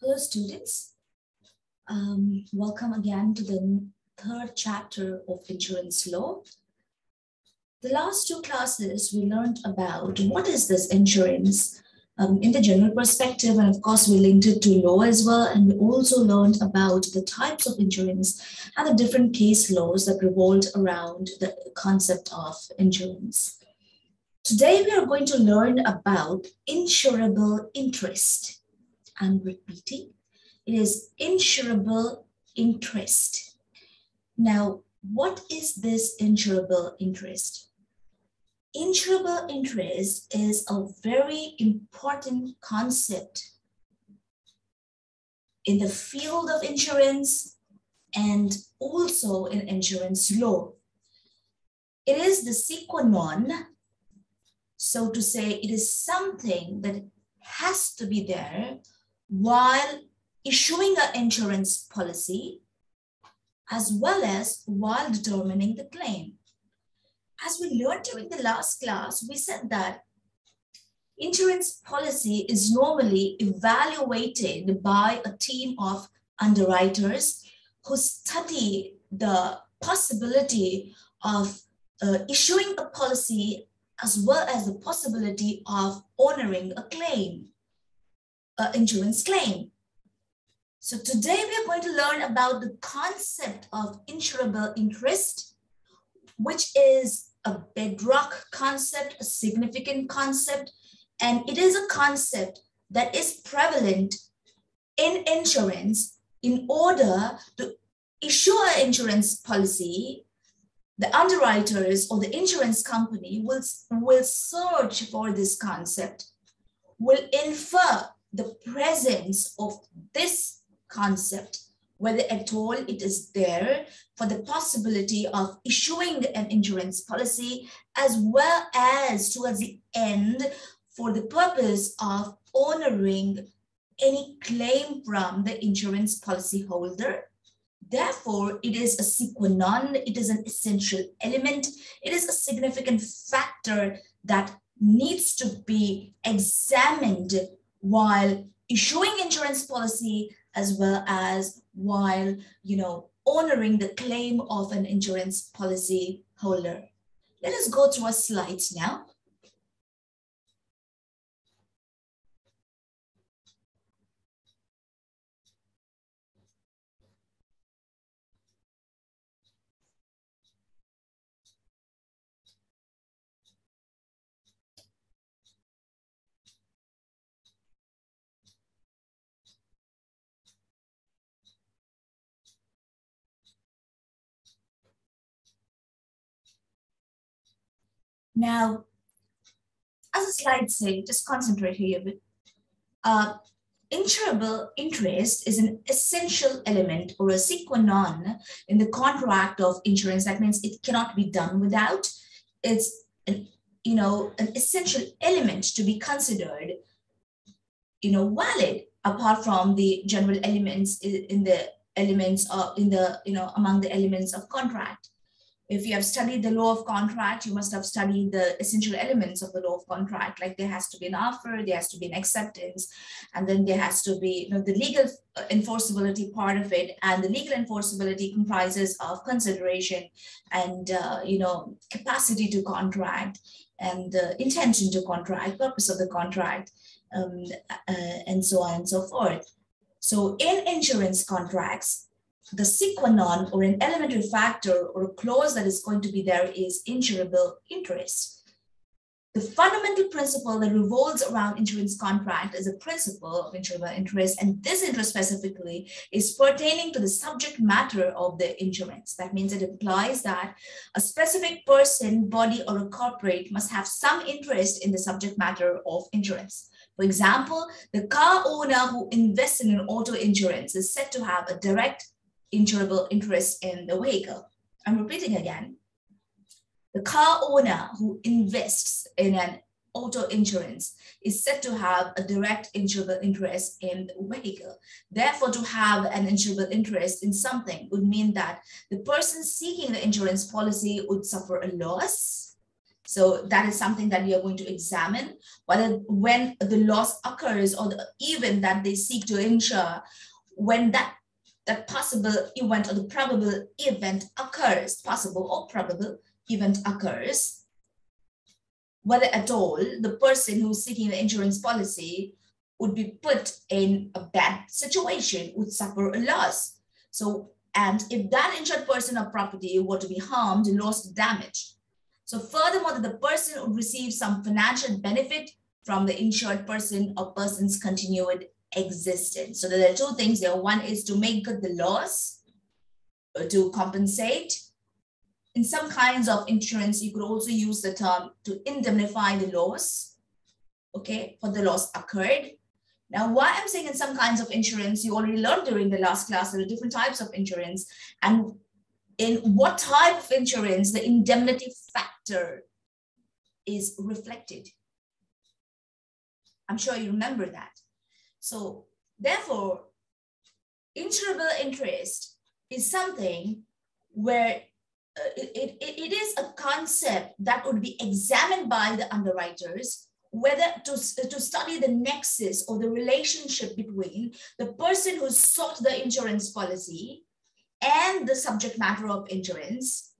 Hello, students. Um, welcome again to the third chapter of insurance law. The last two classes, we learned about what is this insurance um, in the general perspective, and of course, we linked it to law as well. And we also learned about the types of insurance and the different case laws that revolved around the concept of insurance. Today, we are going to learn about insurable interest. I'm repeating, it is insurable interest. Now, what is this insurable interest? Insurable interest is a very important concept in the field of insurance and also in insurance law. It is the sine non so to say, it is something that has to be there while issuing an insurance policy as well as while determining the claim. As we learned during the last class, we said that insurance policy is normally evaluated by a team of underwriters who study the possibility of uh, issuing a policy as well as the possibility of honoring a claim, an insurance claim. So today we are going to learn about the concept of insurable interest, which is a bedrock concept, a significant concept, and it is a concept that is prevalent in insurance in order to issue an insurance policy the underwriters or the insurance company will, will search for this concept, will infer the presence of this concept, whether at all it is there for the possibility of issuing an insurance policy, as well as towards the end for the purpose of honoring any claim from the insurance policy holder Therefore, it is a sine non, it is an essential element, it is a significant factor that needs to be examined while issuing insurance policy as well as while, you know, honoring the claim of an insurance policy holder. Let us go through our slides now. Now, as the slides say, just concentrate here a bit. Uh, insurable interest is an essential element or a sine non in the contract of insurance. That means it cannot be done without. It's an, you know, an essential element to be considered, you know, valid apart from the general elements in the elements of in the, you know, among the elements of contract if you have studied the law of contract, you must have studied the essential elements of the law of contract. Like there has to be an offer, there has to be an acceptance, and then there has to be you know, the legal uh, enforceability part of it. And the legal enforceability comprises of consideration and uh, you know capacity to contract and the intention to contract, purpose of the contract, um, uh, and so on and so forth. So in insurance contracts, the sine non or an elementary factor or a clause that is going to be there is insurable interest. The fundamental principle that revolves around insurance contract is a principle of insurable interest, and this interest specifically is pertaining to the subject matter of the insurance. That means it implies that a specific person, body, or a corporate must have some interest in the subject matter of insurance. For example, the car owner who invests in an auto insurance is said to have a direct insurable interest in the vehicle. I'm repeating again. The car owner who invests in an auto insurance is said to have a direct insurable interest in the vehicle. Therefore, to have an insurable interest in something would mean that the person seeking the insurance policy would suffer a loss So that is something that we are going to examine, whether when the loss occurs or the event that they seek to insure, when that, that possible event or the probable event occurs, possible or probable event occurs, whether at all the person who's seeking the insurance policy would be put in a bad situation, would suffer a loss. So, and if that insured person or property were to be harmed, lost, damaged, so furthermore, that the person would receive some financial benefit from the insured person or person's continued existence. So there are two things there. One is to make good the loss, uh, to compensate. In some kinds of insurance, you could also use the term to indemnify the loss, okay, for the loss occurred. Now, why I'm saying in some kinds of insurance, you already learned during the last class, there are different types of insurance. And in what type of insurance the indemnity factor is reflected. I'm sure you remember that. So therefore, insurable interest is something where uh, it, it, it is a concept that would be examined by the underwriters whether to, to study the nexus or the relationship between the person who sought the insurance policy and the subject matter of insurance,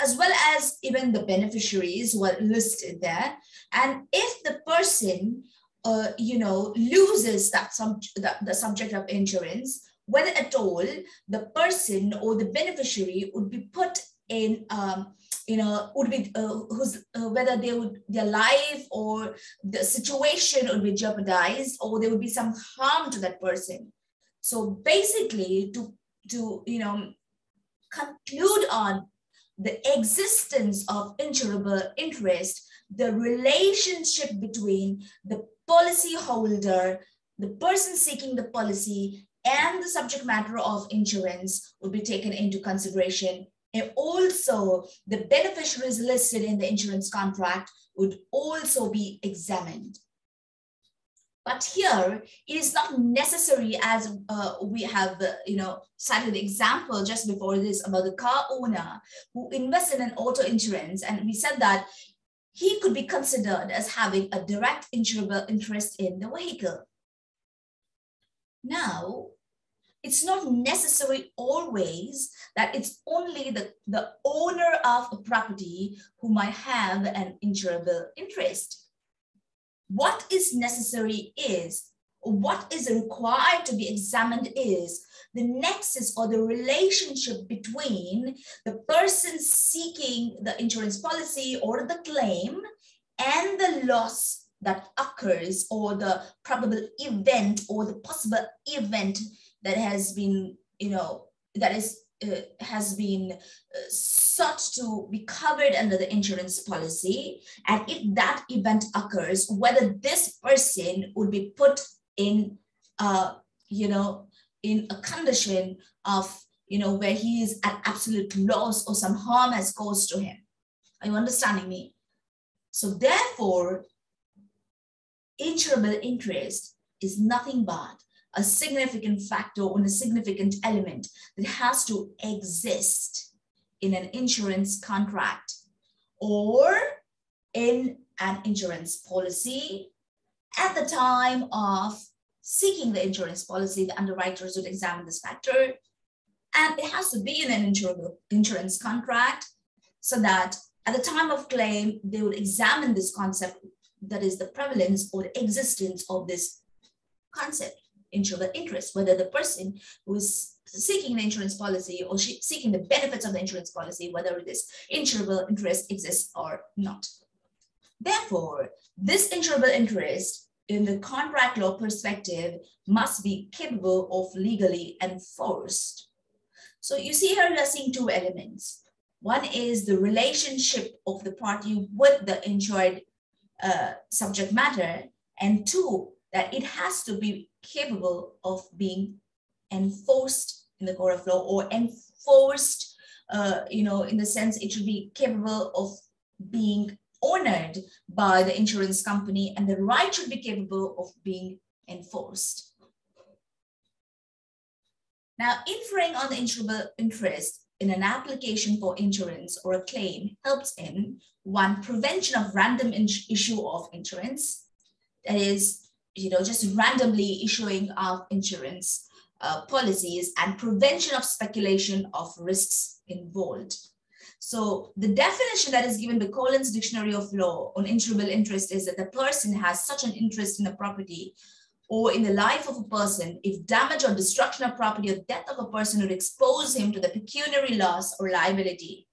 as well as even the beneficiaries who are listed there. And if the person, uh, you know, loses that sub the, the subject of insurance, whether at all the person or the beneficiary would be put in um, you know would be uh, who's uh, whether they would their life or the situation would be jeopardized or there would be some harm to that person. So basically to to you know conclude on the existence of insurable interest, the relationship between the policy holder, the person seeking the policy, and the subject matter of insurance would be taken into consideration. And also the beneficiaries listed in the insurance contract would also be examined. But here, it is not necessary as uh, we have, uh, you know, cited the example just before this about the car owner who invested in auto insurance. And we said that he could be considered as having a direct insurable interest in the vehicle. Now, it's not necessary always that it's only the, the owner of a property who might have an insurable interest what is necessary is, what is required to be examined is the nexus or the relationship between the person seeking the insurance policy or the claim and the loss that occurs or the probable event or the possible event that has been, you know, that is uh, has been uh, sought to be covered under the insurance policy. And if that event occurs, whether this person would be put in, uh, you know, in a condition of, you know, where he is at absolute loss or some harm has caused to him. Are you understanding me? So therefore, insurable interest is nothing but a significant factor or a significant element that has to exist in an insurance contract or in an insurance policy at the time of seeking the insurance policy, the underwriters would examine this factor. And it has to be in an insurance contract so that at the time of claim, they would examine this concept, that is the prevalence or the existence of this concept insurable interest, whether the person who is seeking the insurance policy or seeking the benefits of the insurance policy, whether this insurable interest exists or not. Therefore, this insurable interest in the contract law perspective must be capable of legally enforced. So you see here, are seeing two elements. One is the relationship of the party with the insured uh, subject matter, and two, that it has to be capable of being enforced in the court of law or enforced, uh, you know, in the sense it should be capable of being honored by the insurance company and the right should be capable of being enforced. Now, inferring on the insurable interest in an application for insurance or a claim helps in one, prevention of random issue of insurance. That is, you know, just randomly issuing of insurance uh, policies and prevention of speculation of risks involved. So the definition that is given by Collins Dictionary of Law on insurable interest is that the person has such an interest in a property or in the life of a person if damage or destruction of property or death of a person would expose him to the pecuniary loss or liability.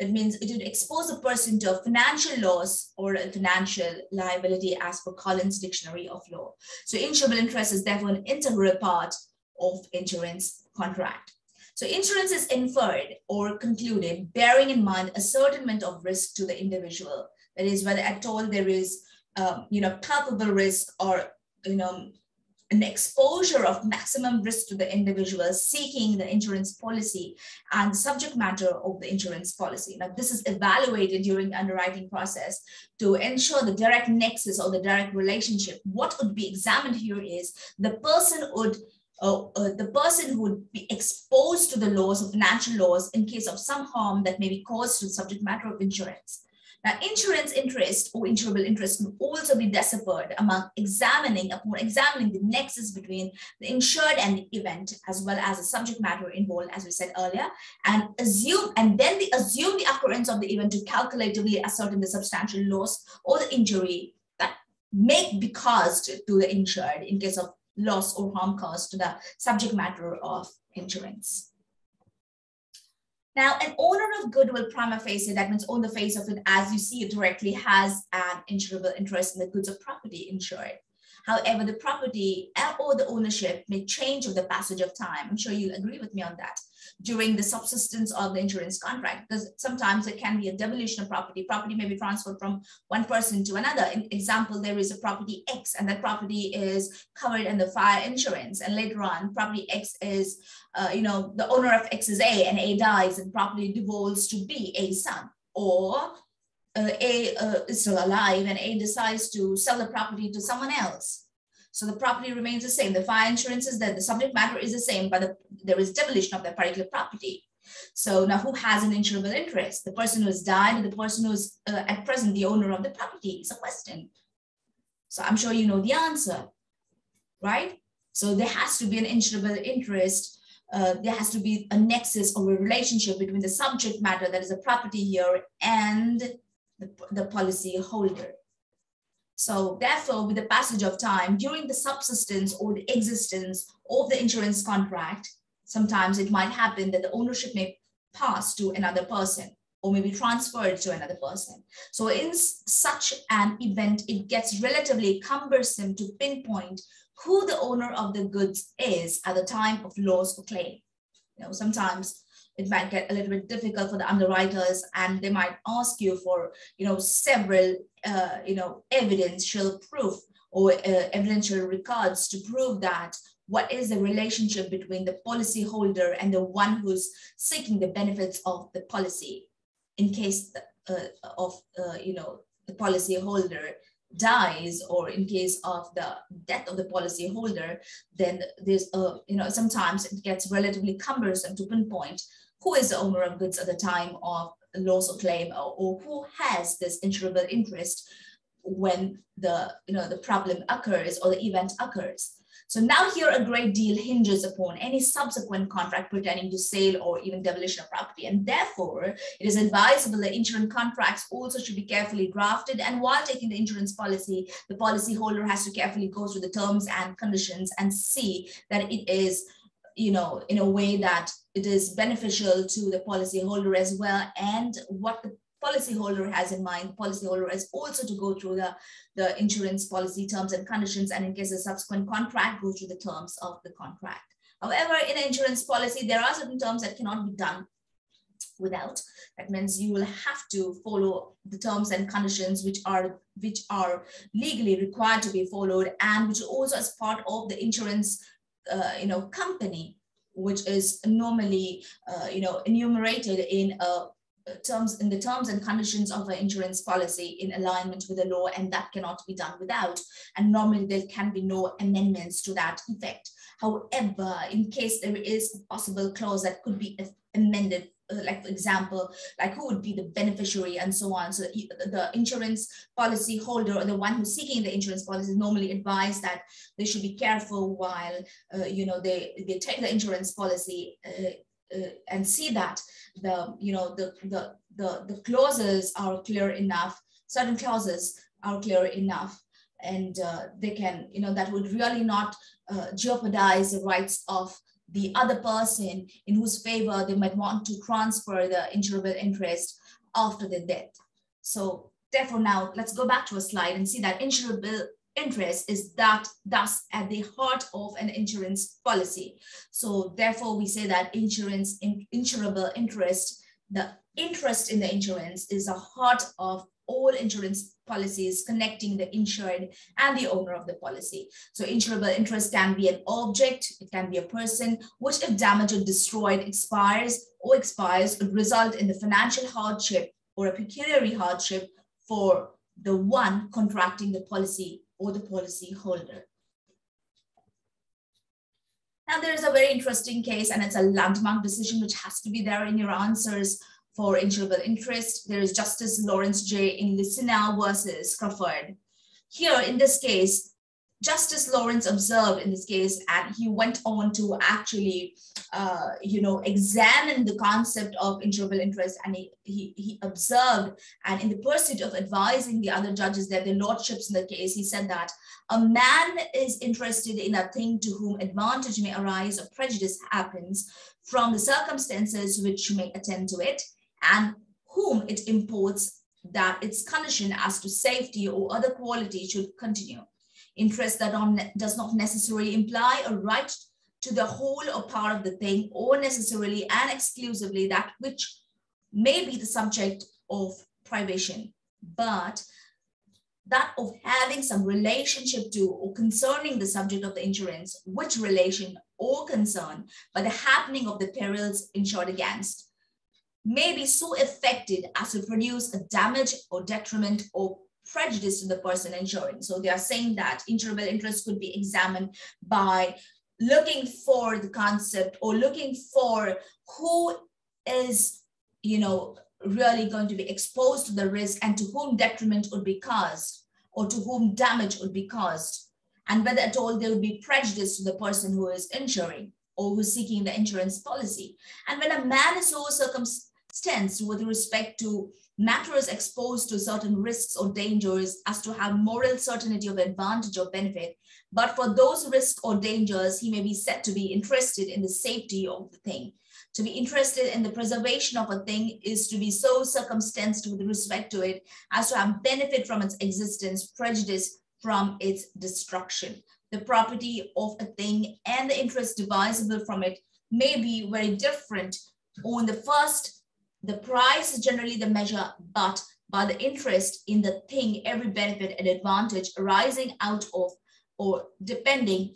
That means it would expose a person to a financial loss or a financial liability as per Collins Dictionary of Law. So insurable interest is therefore an integral part of insurance contract. So insurance is inferred or concluded bearing in mind a certain amount of risk to the individual. That is whether at all there is, um, you know, palpable risk or, you know, an exposure of maximum risk to the individual seeking the insurance policy and subject matter of the insurance policy. Now, this is evaluated during the underwriting process to ensure the direct nexus or the direct relationship. What would be examined here is the person would uh, uh, the person who would be exposed to the laws of financial laws in case of some harm that may be caused to the subject matter of insurance. Now, insurance interest or insurable interest can also be deciphered among examining upon examining the nexus between the insured and the event, as well as the subject matter involved, as we said earlier, and assume and then the assume the occurrence of the event to calculatively ascertain the substantial loss or the injury that may be caused to the insured in case of loss or harm caused to the subject matter of insurance. Now, an owner of goodwill prima facie, that means on the face of it, as you see it directly, has an insurable interest in the goods of property insured. However, the property or the ownership may change with the passage of time. I'm sure you'll agree with me on that during the subsistence of the insurance contract, because sometimes it can be a devolution of property. Property may be transferred from one person to another. In example, there is a property X and that property is covered in the fire insurance. And later on, property X is, uh, you know, the owner of X is A and A dies and property devolves to B, A's son. Or uh, A uh, is still alive and A decides to sell the property to someone else. So the property remains the same. The fire insurance is that the subject matter is the same, but the, there is demolition of that particular property. So now who has an insurable interest? The person who has died or the person who is uh, at present the owner of the property is a question. So I'm sure you know the answer, right? So there has to be an insurable interest uh, there has to be a nexus or a relationship between the subject matter that is a property here and the, policy holder. So therefore, with the passage of time, during the subsistence or the existence of the insurance contract, sometimes it might happen that the ownership may pass to another person or maybe transferred to another person. So in such an event, it gets relatively cumbersome to pinpoint who the owner of the goods is at the time of loss or claim. You know, sometimes it might get a little bit difficult for the underwriters and they might ask you for, you know, several, uh, you know, evidential proof or uh, evidential records to prove that what is the relationship between the policy holder and the one who's seeking the benefits of the policy in case uh, of, uh, you know, the policy holder dies or in case of the death of the policy holder, then there's a, you know, sometimes it gets relatively cumbersome to pinpoint who is the owner of goods at the time of loss or claim or, or who has this insurable interest when the, you know, the problem occurs or the event occurs. So now here a great deal hinges upon any subsequent contract pertaining to sale or even demolition of property. And therefore, it is advisable that insurance contracts also should be carefully drafted. And while taking the insurance policy, the policyholder has to carefully go through the terms and conditions and see that it is you know, in a way that it is beneficial to the policyholder as well and what the policyholder has in mind. The policyholder is also to go through the, the insurance policy terms and conditions, and in case a subsequent contract, go through the terms of the contract. However, in an insurance policy, there are certain terms that cannot be done without. That means you will have to follow the terms and conditions which are which are legally required to be followed and which also as part of the insurance you know company which is normally uh, you know enumerated in a terms in the terms and conditions of an insurance policy in alignment with the law and that cannot be done without. And normally there can be no amendments to that effect. However in case there is a possible clause that could be amended uh, like for example, like who would be the beneficiary and so on. So the insurance policy holder or the one who's seeking the insurance policy is normally advise that they should be careful while, uh, you know, they, they take the insurance policy uh, uh, and see that the, you know, the, the, the, the clauses are clear enough, certain clauses are clear enough and uh, they can, you know, that would really not uh, jeopardize the rights of the other person in whose favor they might want to transfer the insurable interest after their death. So therefore now let's go back to a slide and see that insurable interest is that thus at the heart of an insurance policy. So therefore we say that insurance in, insurable interest, the interest in the insurance is the heart of all insurance policies connecting the insured and the owner of the policy. So insurable interest can be an object, it can be a person, which if damaged or destroyed expires or expires would result in the financial hardship or a pecuniary hardship for the one contracting the policy or the policy holder. Now there is a very interesting case and it's a landmark decision which has to be there in your answers for insurable interest. There is Justice Lawrence J. in Lucena versus Crawford. Here, in this case, Justice Lawrence observed in this case, and he went on to actually, uh, you know, examine the concept of insurable interest, and he, he, he observed, and in the pursuit of advising the other judges that the lordships in the case, he said that a man is interested in a thing to whom advantage may arise or prejudice happens from the circumstances which may attend to it, and whom it imports that its condition as to safety or other quality should continue. Interest that on, does not necessarily imply a right to the whole or part of the thing or necessarily and exclusively that which may be the subject of privation, but that of having some relationship to or concerning the subject of the insurance, which relation or concern by the happening of the perils insured against may be so affected as to produce a damage or detriment or prejudice to the person insuring. So they are saying that insurable interest could be examined by looking for the concept or looking for who is, you know, really going to be exposed to the risk and to whom detriment would be caused or to whom damage would be caused and whether at all there would be prejudice to the person who is insuring or who's seeking the insurance policy. And when a man is so circumstanced stance with respect to matters exposed to certain risks or dangers as to have moral certainty of advantage or benefit. But for those risks or dangers, he may be said to be interested in the safety of the thing. To be interested in the preservation of a thing is to be so circumstanced with respect to it as to have benefit from its existence, prejudice from its destruction. The property of a thing and the interest divisible from it may be very different on the first the price is generally the measure, but by the interest in the thing, every benefit and advantage arising out of or depending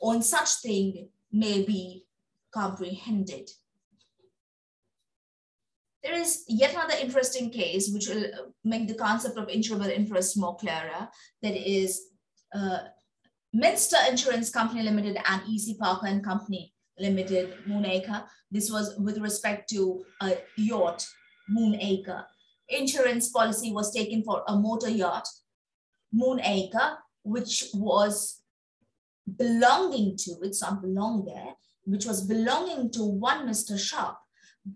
on such thing may be comprehended. There is yet another interesting case which will make the concept of insurable interest more clearer. That is uh, Minster Insurance Company Limited and EC Parker and Company Limited, Moonacre. This was with respect to a yacht, Moonacre. Insurance policy was taken for a motor yacht, Moonacre, which was belonging to, it's not belong there, which was belonging to one Mr. Sharp.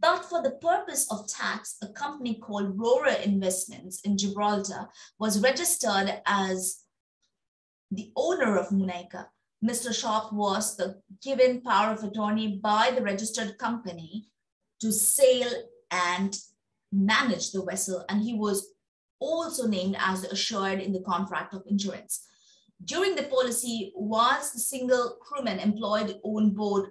But for the purpose of tax, a company called Roarer Investments in Gibraltar was registered as the owner of Moonacre. Mr. Sharp was the given power of attorney by the registered company to sail and manage the vessel. And he was also named as assured in the contract of insurance. During the policy, whilst the single crewman employed on board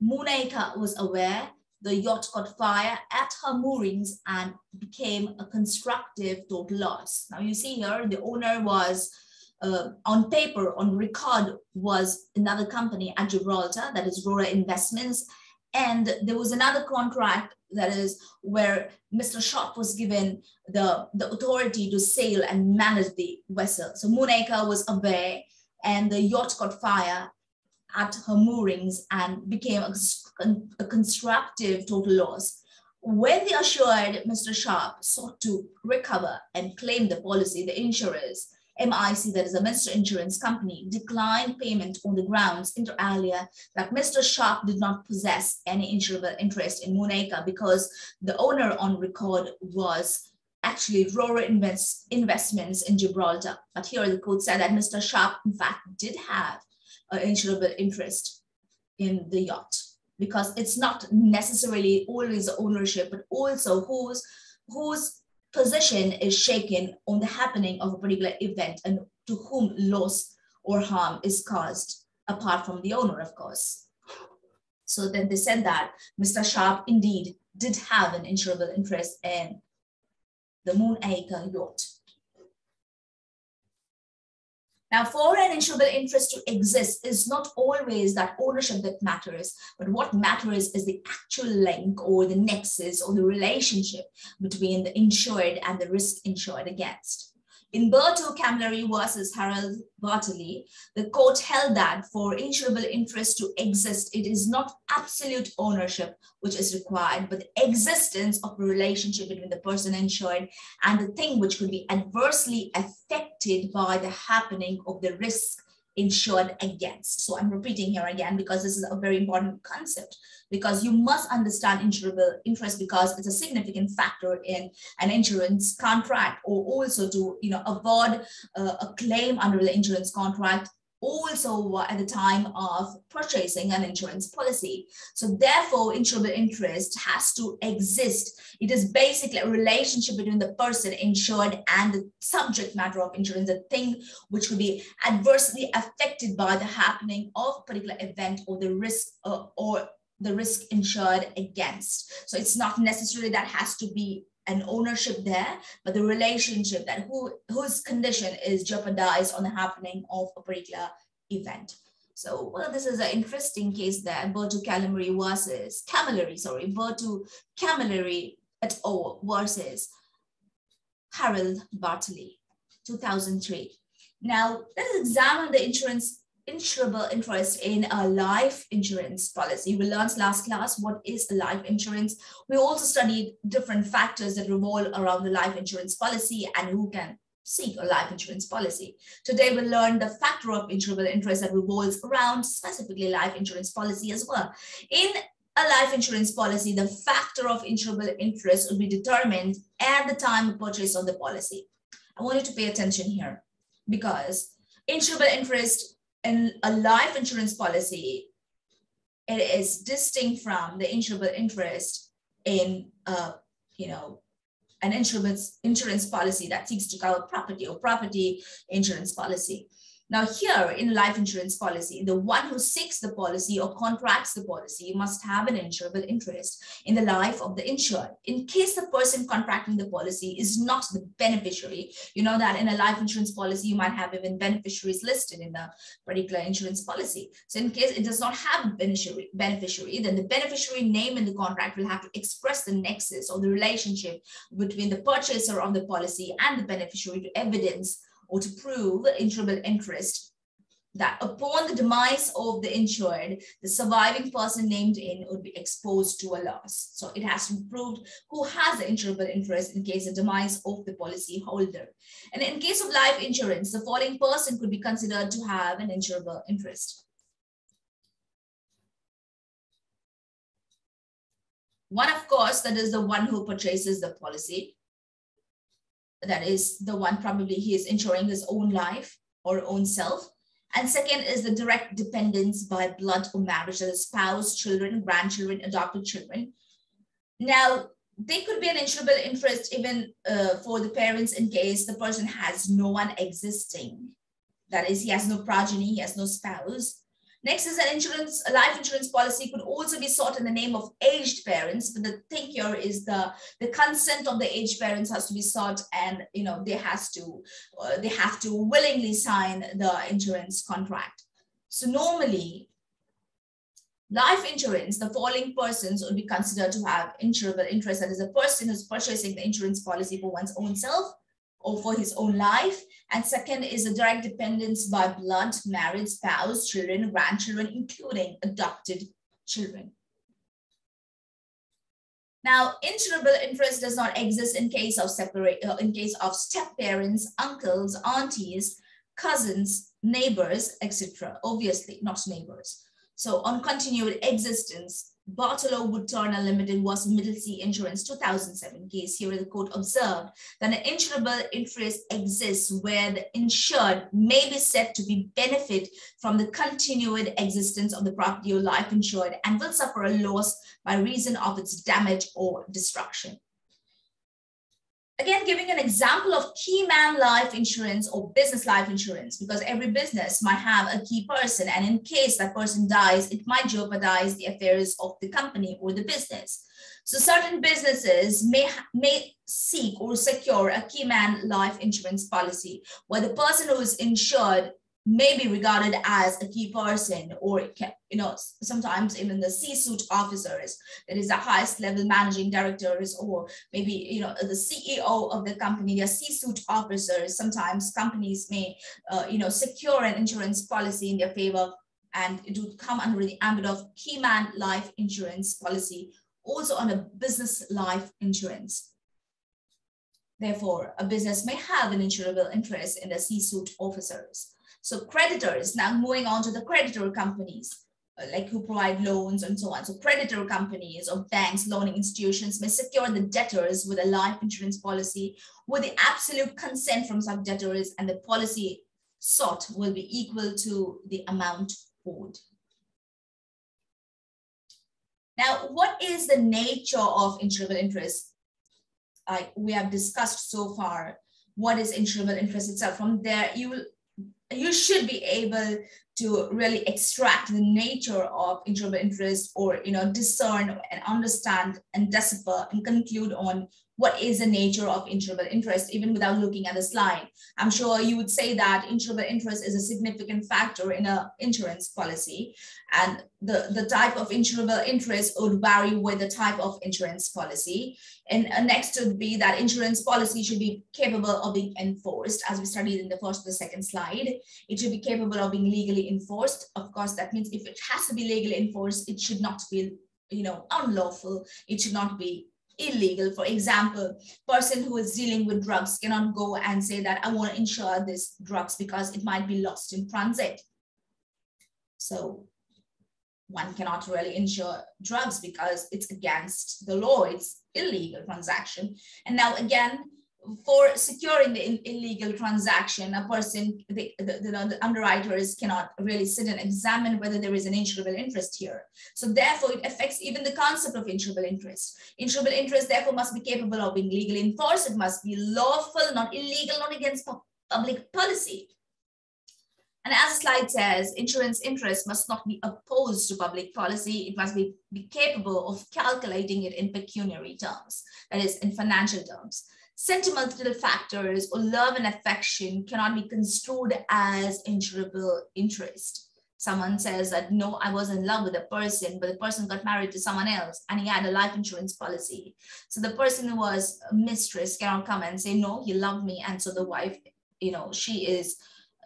Moonacre was aware the yacht caught fire at her moorings and became a constructive total loss. Now you see here, the owner was uh, on paper, on record, was another company at Gibraltar, that is Roarer Investments. And there was another contract that is where Mr. Sharp was given the, the authority to sail and manage the vessel. So Moonacre was away and the yacht caught fire at her moorings and became a, a constructive total loss. When the assured Mr. Sharp sought to recover and claim the policy, the insurers, MIC, that is a Minster Insurance Company, declined payment on the grounds inter alia that Mr. Sharp did not possess any insurable interest in Moonacre because the owner on record was actually Roarer Invest, Investments in Gibraltar. But here the court said that Mr. Sharp, in fact, did have an insurable interest in the yacht because it's not necessarily always ownership, but also whose whose position is shaken on the happening of a particular event and to whom loss or harm is caused, apart from the owner, of course. So then they said that Mr. Sharp indeed did have an insurable interest in the Moonacre yacht. Now, for an insurable interest to exist is not always that ownership that matters, but what matters is the actual link or the nexus or the relationship between the insured and the risk insured against. In Berto Camilleri versus Harold Bartley, the court held that for insurable interest to exist, it is not absolute ownership which is required, but the existence of a relationship between the person insured and the thing which could be adversely affected by the happening of the risk insured against. So I'm repeating here again because this is a very important concept because you must understand insurable interest because it's a significant factor in an insurance contract or also to you know avoid uh, a claim under the insurance contract also at the time of purchasing an insurance policy. So therefore, insurable interest has to exist. It is basically a relationship between the person insured and the subject matter of insurance, the thing which will be adversely affected by the happening of particular event or the risk uh, or the risk insured against. So it's not necessarily that has to be an ownership there, but the relationship that who whose condition is jeopardized on the happening of a particular event. So well, this is an interesting case there, Berto Camilleri versus Camilleri, sorry, Berto Camilleri et al. versus Harold Bartley, 2003. Now, let's examine the insurance insurable interest in a life insurance policy. We learned last class what is a life insurance. We also studied different factors that revolve around the life insurance policy and who can seek a life insurance policy. Today we'll learn the factor of insurable interest that revolves around specifically life insurance policy as well. In a life insurance policy, the factor of insurable interest will be determined at the time of purchase of the policy. I want you to pay attention here because insurable interest in a life insurance policy, it is distinct from the insurable interest in, uh, you know, an insurance insurance policy that seeks to cover property or property insurance policy. Now here in life insurance policy, the one who seeks the policy or contracts the policy must have an insurable interest in the life of the insured. In case the person contracting the policy is not the beneficiary, you know that in a life insurance policy, you might have even beneficiaries listed in the particular insurance policy. So in case it does not have beneficiary, beneficiary then the beneficiary name in the contract will have to express the nexus or the relationship between the purchaser of the policy and the beneficiary to evidence or to prove insurable interest that upon the demise of the insured, the surviving person named in would be exposed to a loss. So it has to be proved who has the insurable interest in case of demise of the policy holder. And in case of life insurance, the falling person could be considered to have an insurable interest. One, of course, that is the one who purchases the policy that is the one probably he is ensuring his own life or own self. And second is the direct dependence by blood or marriage, is spouse, children, grandchildren, adopted children. Now, they could be an insurable interest even uh, for the parents in case the person has no one existing. That is, he has no progeny, he has no spouse. Next is an insurance, a life insurance policy could also be sought in the name of aged parents, but the thing here is the, the consent of the aged parents has to be sought and, you know, they has to, uh, they have to willingly sign the insurance contract. So normally, life insurance, the falling persons would be considered to have insurable interest. That is a person who's purchasing the insurance policy for one's own self or for his own life. And second is a direct dependence by blood, married spouse, children, grandchildren, including adopted children. Now, insurable interest does not exist in case of separate, uh, in case of step parents, uncles, aunties, cousins, neighbors, etc. Obviously, not neighbors. So on continued existence, Bartolo Wood Turner Limited was Middlesea Insurance 2007 case. Here the court observed that an insurable interest exists where the insured may be said to be benefit from the continued existence of the property or life insured and will suffer a loss by reason of its damage or destruction. Again, giving an example of key man life insurance or business life insurance, because every business might have a key person. And in case that person dies, it might jeopardize the affairs of the company or the business. So certain businesses may, may seek or secure a key man life insurance policy where the person who is insured may be regarded as a key person or you know sometimes even the c-suite officers that is the highest level managing directors or maybe you know the ceo of the company their c-suite officers sometimes companies may uh, you know secure an insurance policy in their favor and it would come under the ambit of key man life insurance policy also on a business life insurance Therefore, a business may have an insurable interest in the C-suite officers. So creditors, now moving on to the creditor companies, uh, like who provide loans and so on. So creditor companies or banks, loaning institutions may secure the debtors with a life insurance policy with the absolute consent from such debtors and the policy sought will be equal to the amount owed. Now, what is the nature of insurable interest? Like we have discussed so far, what is insurable interest itself? From there, you will you should be able to really extract the nature of insurable interest or you know discern and understand and decipher and conclude on what is the nature of insurable interest, even without looking at the slide. I'm sure you would say that insurable interest is a significant factor in an insurance policy. And the, the type of insurable interest would vary with the type of insurance policy. And uh, next would be that insurance policy should be capable of being enforced, as we studied in the first the second slide. It should be capable of being legally enforced. Of course, that means if it has to be legally enforced, it should not be you know unlawful it should not be illegal. For example, person who is dealing with drugs cannot go and say that I want to insure this drugs because it might be lost in transit. So one cannot really insure drugs because it's against the law. It's illegal transaction. And now again, for securing the illegal transaction, a person, the, the, the, the, underwriters cannot really sit and examine whether there is an insurable interest here. So therefore, it affects even the concept of insurable interest. Insurable interest, therefore, must be capable of being legally enforced. It must be lawful, not illegal, not against public policy. And as the slide says, insurance interest must not be opposed to public policy. It must be, be capable of calculating it in pecuniary terms, that is, in financial terms sentimental factors or love and affection cannot be construed as insurable interest. Someone says that, no, I was in love with a person, but the person got married to someone else and he had a life insurance policy. So the person who was a mistress cannot come and say, no, he loved me. And so the wife, you know, she is,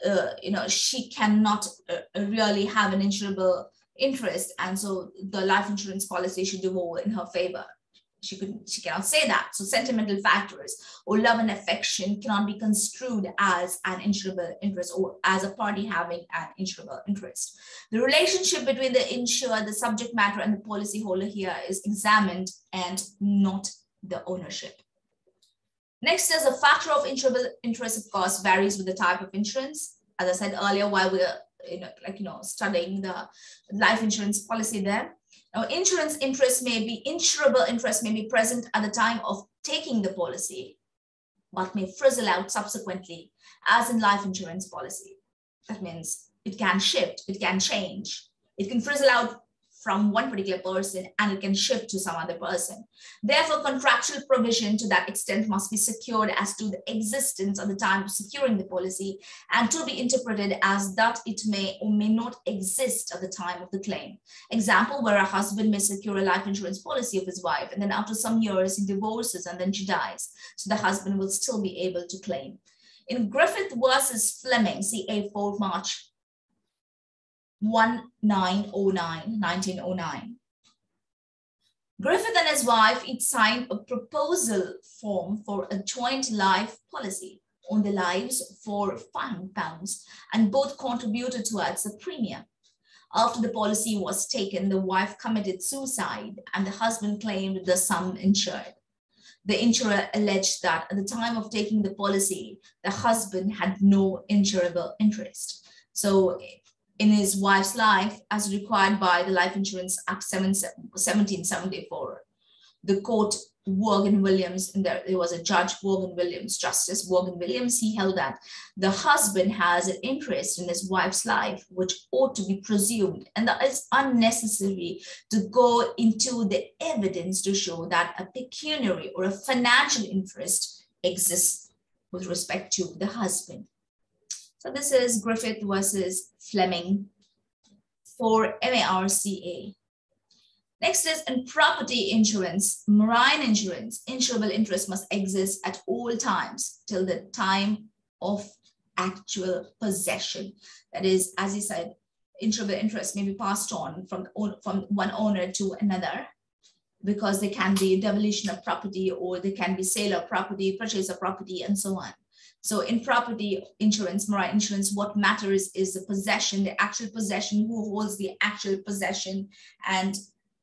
uh, you know, she cannot uh, really have an insurable interest. And so the life insurance policy should do more in her favor she could she cannot say that. So sentimental factors or love and affection cannot be construed as an insurable interest or as a party having an insurable interest. The relationship between the insurer the subject matter and the policyholder here is examined and not the ownership. Next is the factor of insurable interest of course varies with the type of insurance. As i said earlier while we're you know, like you know studying the life insurance policy there now, insurance interest may be, insurable interest may be present at the time of taking the policy, but may frizzle out subsequently, as in life insurance policy. That means it can shift, it can change. It can frizzle out from one particular person and it can shift to some other person. Therefore, contractual provision to that extent must be secured as to the existence at the time of securing the policy and to be interpreted as that it may or may not exist at the time of the claim. Example, where a husband may secure a life insurance policy of his wife and then after some years he divorces and then she dies. So the husband will still be able to claim. In Griffith versus Fleming, CA 4 March 1909, 1909. Griffith and his wife each signed a proposal form for a joint life policy on the lives for £5 and both contributed towards the premium. After the policy was taken, the wife committed suicide and the husband claimed the sum insured. The insurer alleged that at the time of taking the policy, the husband had no insurable interest. So in his wife's life, as required by the Life Insurance Act 1774, the court Vaughan Williams, and there, there was a judge, Vaughan Williams, Justice Vaughan Williams, he held that the husband has an interest in his wife's life, which ought to be presumed, and that it's unnecessary to go into the evidence to show that a pecuniary or a financial interest exists with respect to the husband. So this is Griffith versus Fleming for MARCA. Next is in property insurance, marine insurance, insurable interest must exist at all times till the time of actual possession. That is, as you said, insurable interest may be passed on from, from one owner to another because there can be devolution of property or there can be sale of property, purchase of property, and so on. So in property insurance, marine insurance, what matters is the possession, the actual possession, who holds the actual possession, and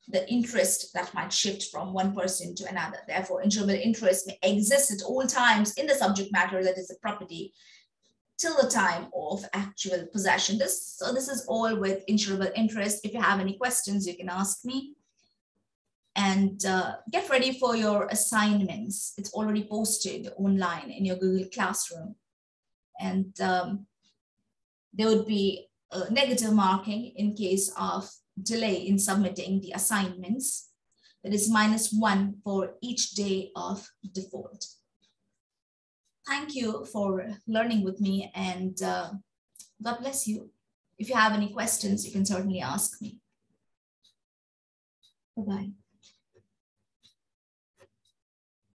the interest that might shift from one person to another. Therefore, insurable interest may exist at all times in the subject matter that is the property till the time of actual possession. This, so this is all with insurable interest. If you have any questions, you can ask me. And uh, get ready for your assignments. It's already posted online in your Google Classroom. And um, there would be negative marking in case of delay in submitting the assignments. That is minus one for each day of default. Thank you for learning with me and uh, God bless you. If you have any questions, you can certainly ask me. Bye-bye.